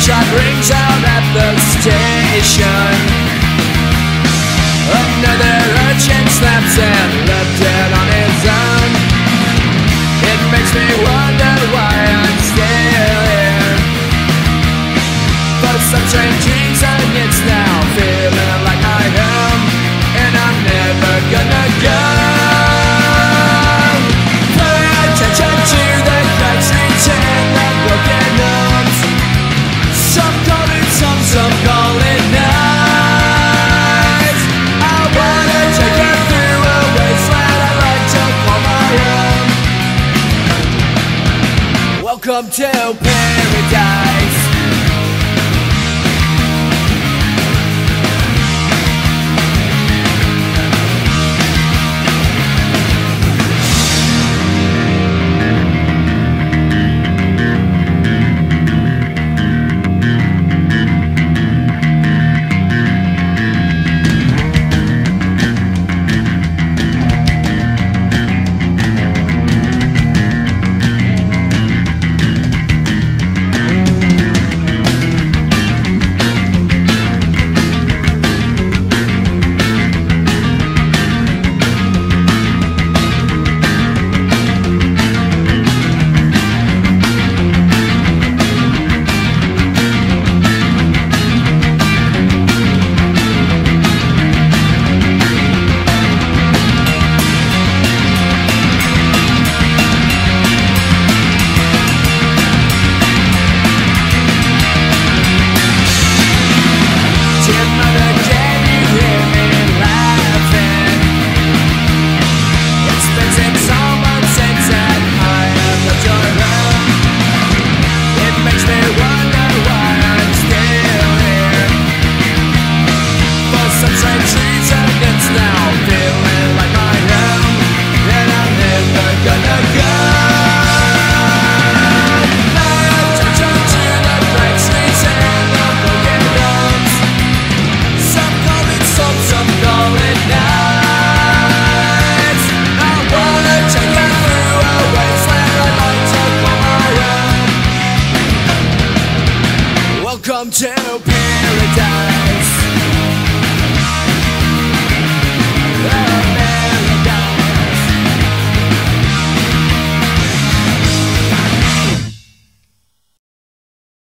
chime rings out at the station Some call it night. I wanna take through a wasteland I like to call my own. Welcome to paradise. Come to paradise.